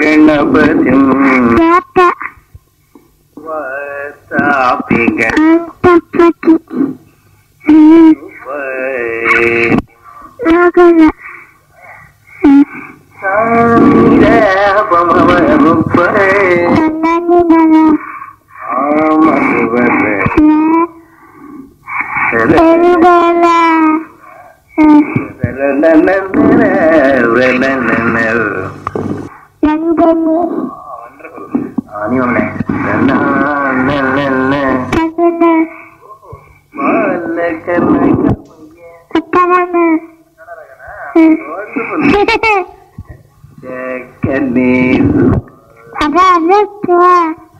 गणपतिं वसापि Ganpati Thank you. கண்ணு. நீ ஒண்ணு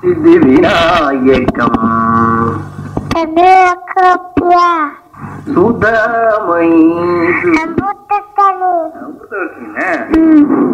சிதிவிநாயகம். சுதமை அம்புத்தனி அம்புத்தனி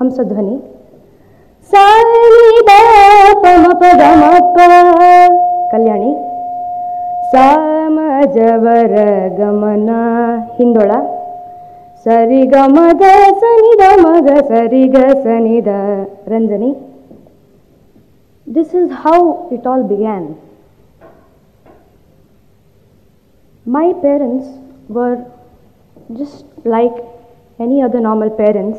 हम सध्वनि कल्याणी साम जवर गमना हिंदोला सरी गम ग सनी द मग सरी ग सनी the Ranjani. This is how it all began my parents were just like any other normal parents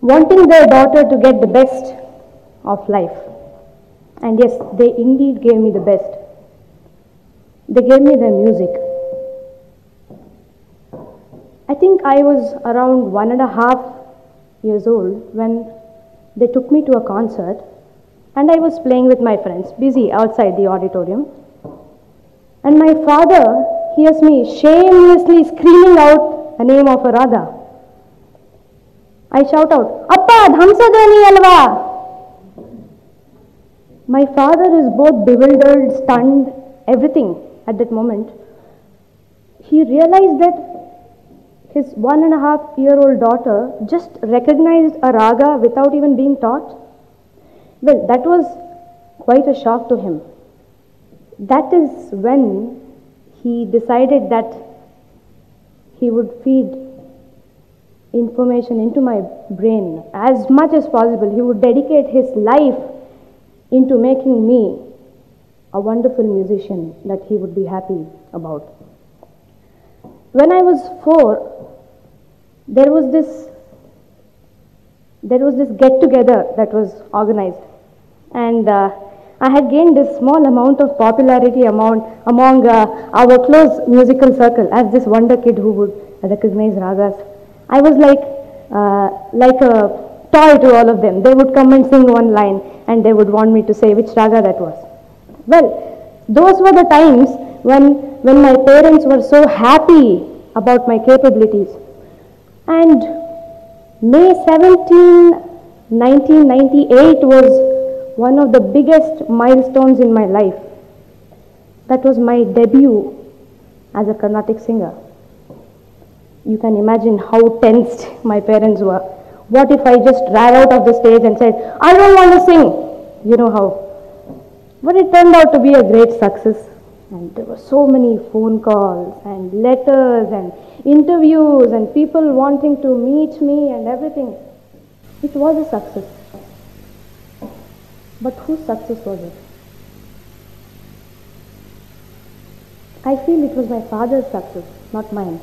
wanting their daughter to get the best of life. And yes, they indeed gave me the best. They gave me their music. I think I was around one and a half years old when they took me to a concert and I was playing with my friends, busy outside the auditorium. And my father hears me shamelessly screaming out the name of a raga. I shout out, Appa, Hamsadhwani alva! My father is both bewildered, stunned, everything at that moment. He realized that his one and a half year old daughter just recognized a raga without even being taught. Well, that was quite a shock to him. That is when he decided that he would feed information into my brain as much as possible. He would dedicate his life into making me a wonderful musician that he would be happy about. When I was four, there was this there was this get together that was organized and uh, i had gained this small amount of popularity among, among uh, our close musical circle as this wonder kid who would recognize ragas i was like uh, like a toy to all of them they would come and sing one line and they would want me to say which raga that was well those were the times when when my parents were so happy about my capabilities and May 17, 1998 was one of the biggest milestones in my life. That was my debut as a Carnatic singer. You can imagine how tensed my parents were. What if I just ran out of the stage and said, I don't want to sing? You know how. But it turned out to be a great success. And there were so many phone calls and letters and interviews and people wanting to meet me and everything. It was a success. But whose success was it? I feel it was my father's success, not mine.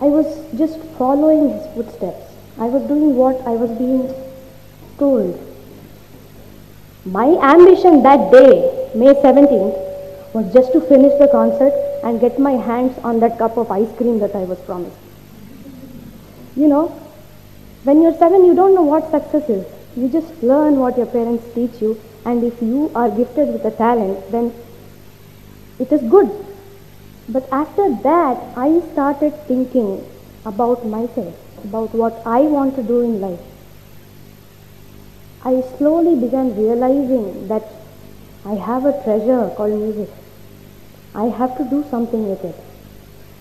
I was just following his footsteps. I was doing what I was being told. My ambition that day, May 17th, was just to finish the concert and get my hands on that cup of ice cream that I was promised. You know, when you're seven, you don't know what success is. You just learn what your parents teach you, and if you are gifted with a talent, then it is good. But after that, I started thinking about myself. about what I want to do in life, I slowly began realizing that I have a treasure called music. I have to do something with it.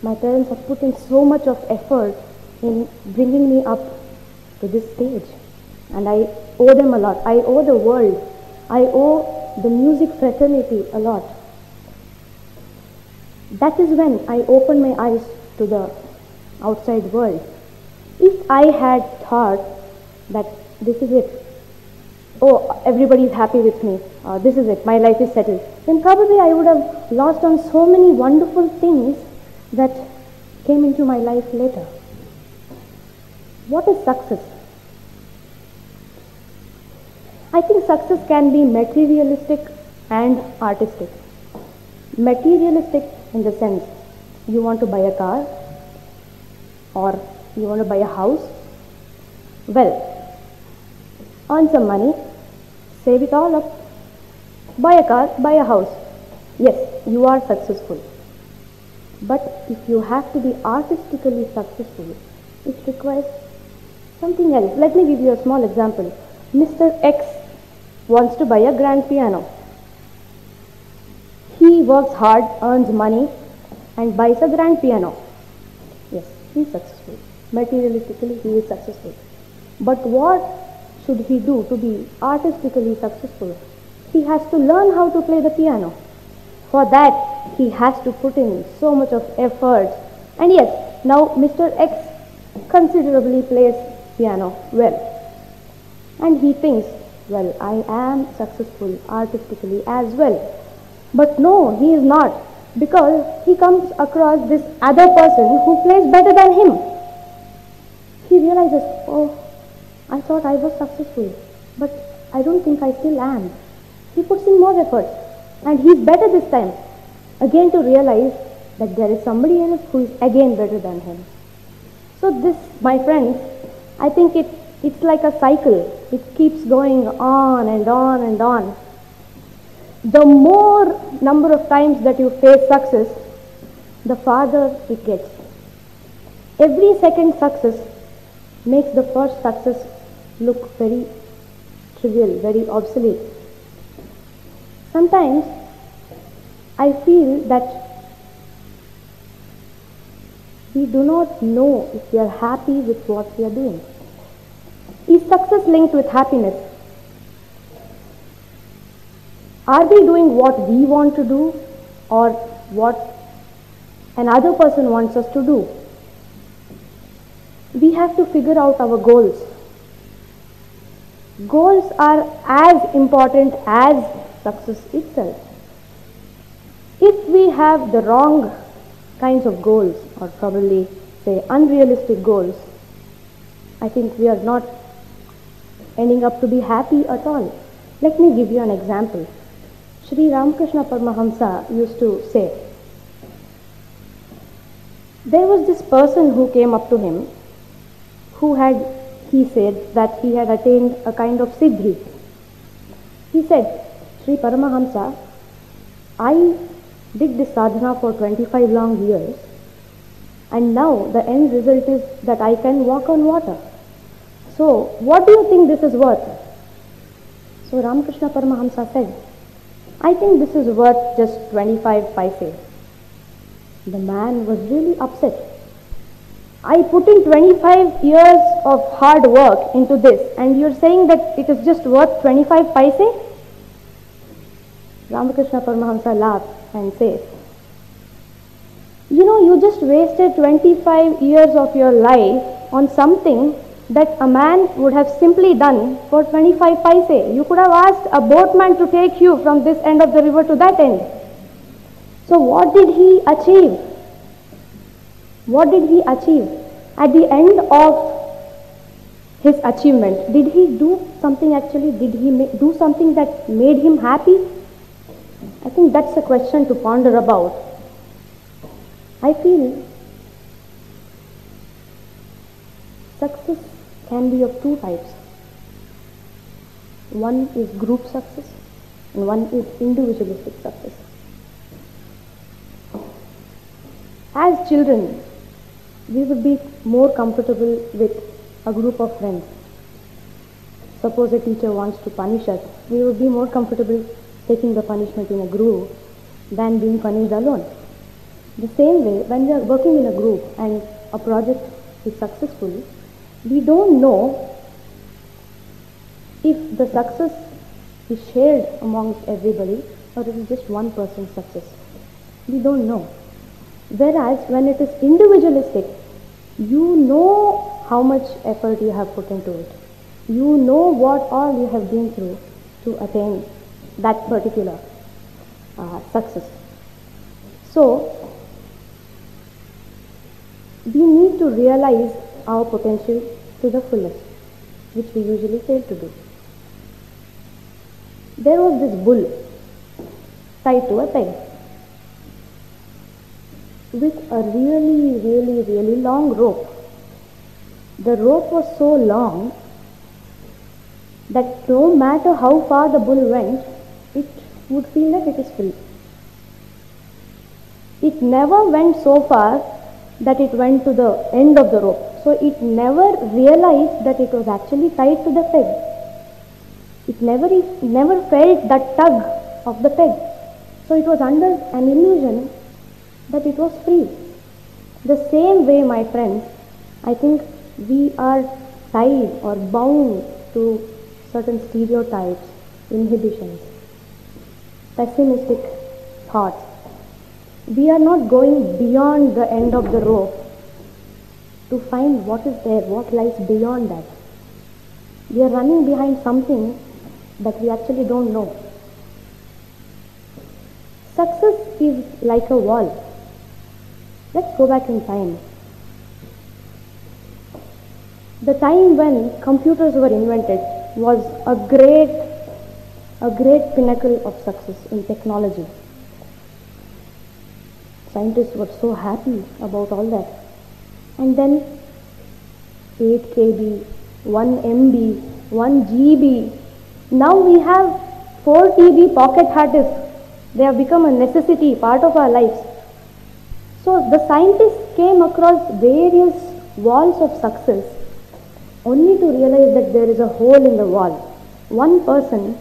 My parents have put in so much of effort in bringing me up to this stage, and I owe them a lot. I owe the world, I owe the music fraternity a lot. That is when I opened my eyes to the outside world. If I had thought that this is it, oh, everybody is happy with me, uh, this is it, my life is settled, then probably I would have lost on so many wonderful things that came into my life later. What is success? I think success can be materialistic and artistic. Materialistic in the sense you want to buy a car or you want to buy a house. Well, earn some money, save it all up, buy a car, buy a house. Yes, you are successful. But if you have to be artistically successful, it requires something else. Let me give you a small example. Mr. X wants to buy a grand piano. Works hard, earns money, and buys a grand piano. Yes, he is successful. Materialistically, he is successful. But what should he do to be artistically successful? He has to learn how to play the piano. For that, he has to put in so much of effort. And yes, now Mr. X considerably plays piano well. And he thinks, well, I am successful artistically as well. But no, he is not because he comes across this other person who plays better than him. He realizes, oh, I thought I was successful, but I don't think I still am. He puts in more effort and he's better this time. Again to realize that there is somebody else who is again better than him. So this, my friends, I think it, it's like a cycle. It keeps going on and on and on. The more number of times that you face success, the farther it gets. Every second success makes the first success look very trivial, very obsolete. Sometimes I feel that we do not know if we are happy with what we are doing. Is success linked with happiness? Are we doing what we want to do or what another person wants us to do? We have to figure out our goals. Goals are as important as success itself. If we have the wrong kinds of goals, or probably say unrealistic goals, I think we are not ending up to be happy at all. Let me give you an example. Sri Ramakrishna Paramahamsa used to say, there was this person who came up to him who had, he said, that he had attained a kind of siddhi. He said, Sri Paramahamsa, I did this sadhana for 25 long years and now the end result is that I can walk on water. So, what do you think this is worth? So, Ramakrishna Paramahamsa said, I think this is worth just 25 paise. The man was really upset. I put in 25 years of hard work into this and you're saying that it is just worth 25 paise? Ramakrishna Paramahamsa laughed and says, You know, you just wasted 25 years of your life on something that a man would have simply done for 25 paise. You could have asked a boatman to take you from this end of the river to that end. So, what did he achieve? What did he achieve? At the end of his achievement, did he do something actually? Did he do something that made him happy? I think that's a question to ponder about. I feel success can be of two types. One is group success and one is individualistic success. As children, we would be more comfortable with a group of friends. Suppose a teacher wants to punish us, we would be more comfortable taking the punishment in a group than being punished alone. The same way, when we are working in a group and a project is successful, we don't know if the success is shared amongst everybody or it is just one person's success. We don't know. Whereas when it is individualistic, you know how much effort you have put into it. You know what all you have been through to attain that particular uh, success. So, we need to realize our potential to the fullest, which we usually fail to do. There was this bull tied to a peg with a really, really, really long rope. The rope was so long that no matter how far the bull went, it would feel that it is free. It never went so far that it went to the end of the rope. So it never realized that it was actually tied to the peg. It never, never felt that tug of the peg. So it was under an illusion that it was free. The same way, my friends, I think we are tied or bound to certain stereotypes, inhibitions, pessimistic thoughts. We are not going beyond the end of the rope to find what is there, what lies beyond that. We are running behind something that we actually don't know. Success is like a wall. Let's go back in time. The time when computers were invented was a great, a great pinnacle of success in technology. Scientists were so happy about all that. And then 8 KB, 1 MB, 1 GB. Now we have 4 TB pocket hard disk. They have become a necessity, part of our lives. So the scientists came across various walls of success only to realize that there is a hole in the wall. One person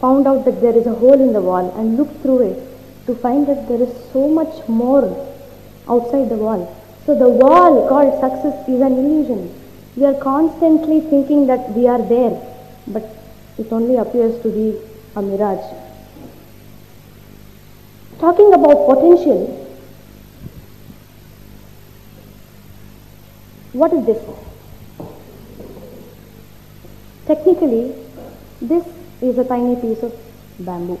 found out that there is a hole in the wall and looked through it to find that there is so much more outside the wall. So the wall called success is an illusion. We are constantly thinking that we are there, but it only appears to be a mirage. Talking about potential, what is this? Technically, this is a tiny piece of bamboo.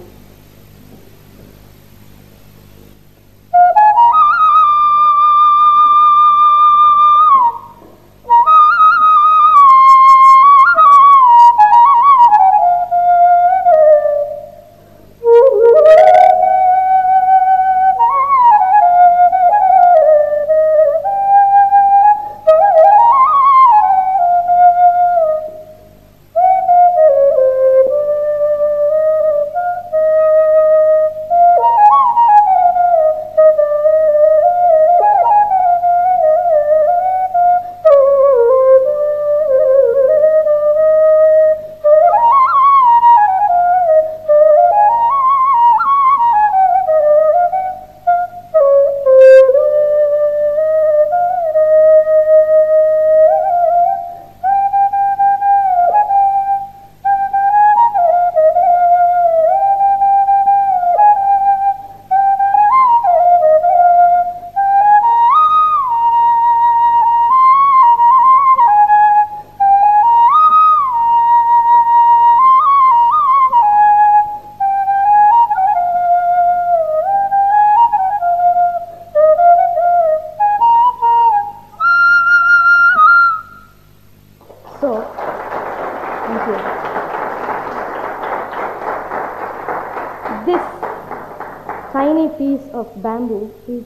Of bamboo is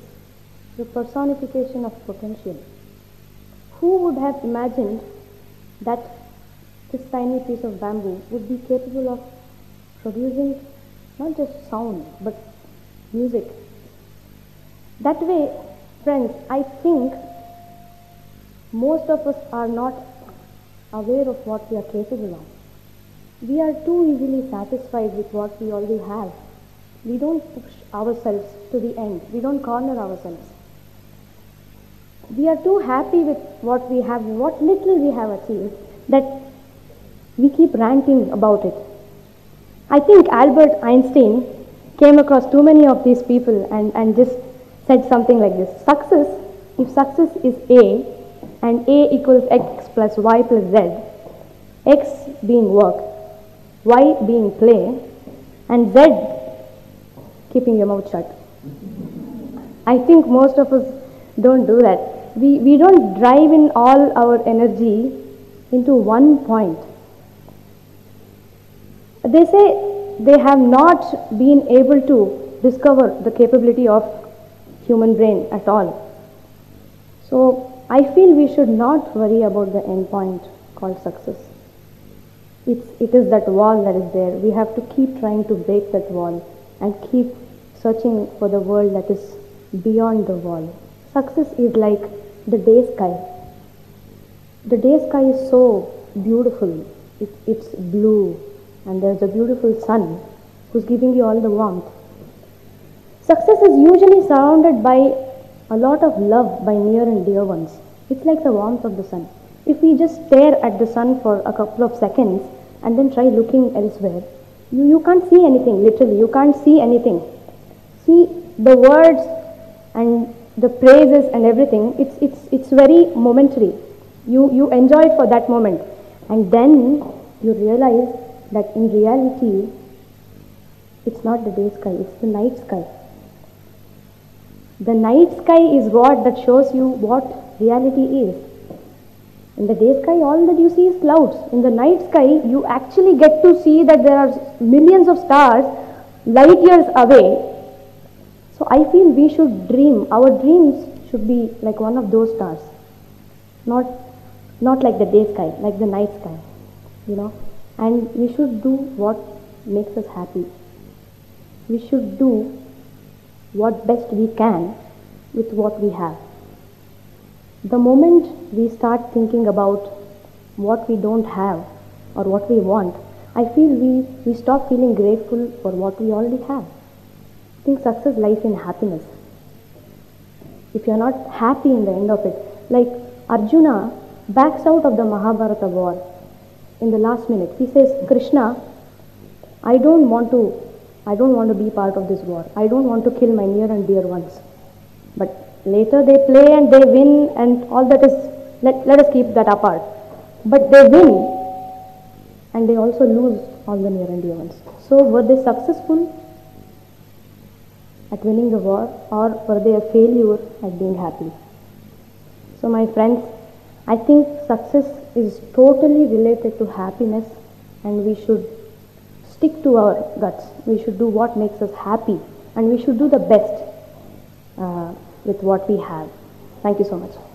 the personification of potential. Who would have imagined that this tiny piece of bamboo would be capable of producing not just sound but music? That way, friends, I think most of us are not aware of what we are capable of. We are too easily satisfied with what we already have. We don't push ourselves to the end. We don't corner ourselves. We are too happy with what we have, what little we have achieved, that we keep ranting about it. I think Albert Einstein came across too many of these people and, and just said something like this Success, if success is A and A equals X plus Y plus Z, X being work, Y being play, and Z keeping your mouth shut. I think most of us don't do that. We, we don't drive in all our energy into one point. They say they have not been able to discover the capability of human brain at all. So I feel we should not worry about the end point called success. It's, it is that wall that is there. We have to keep trying to break that wall and keep searching for the world that is beyond the wall. Success is like the day sky. The day sky is so beautiful. It, it's blue and there's a beautiful sun who's giving you all the warmth. Success is usually surrounded by a lot of love by near and dear ones. It's like the warmth of the sun. If we just stare at the sun for a couple of seconds and then try looking elsewhere, you, you can't see anything, literally. You can't see anything. See, the words and the praises and everything, it's, it's, it's very momentary. You, you enjoy it for that moment. And then you realize that in reality, it's not the day sky, it's the night sky. The night sky is what that shows you what reality is. In the day sky, all that you see is clouds. In the night sky, you actually get to see that there are millions of stars light years away. So I feel we should dream. Our dreams should be like one of those stars, not not like the day sky, like the night sky. You know, and we should do what makes us happy. We should do what best we can with what we have. The moment we start thinking about what we don't have or what we want, I feel we, we stop feeling grateful for what we already have. Think success lies in happiness. If you're not happy in the end of it, like Arjuna backs out of the Mahabharata war in the last minute. He says, Krishna, I don't want to I don't want to be part of this war. I don't want to kill my near and dear ones. But later they play and they win and all that is let, let us keep that apart. But they win and they also lose all the near and dear ones. So were they successful at winning the war or were they a failure at being happy? So my friends, I think success is totally related to happiness and we should stick to our guts. We should do what makes us happy and we should do the best uh, with what we have. Thank you so much.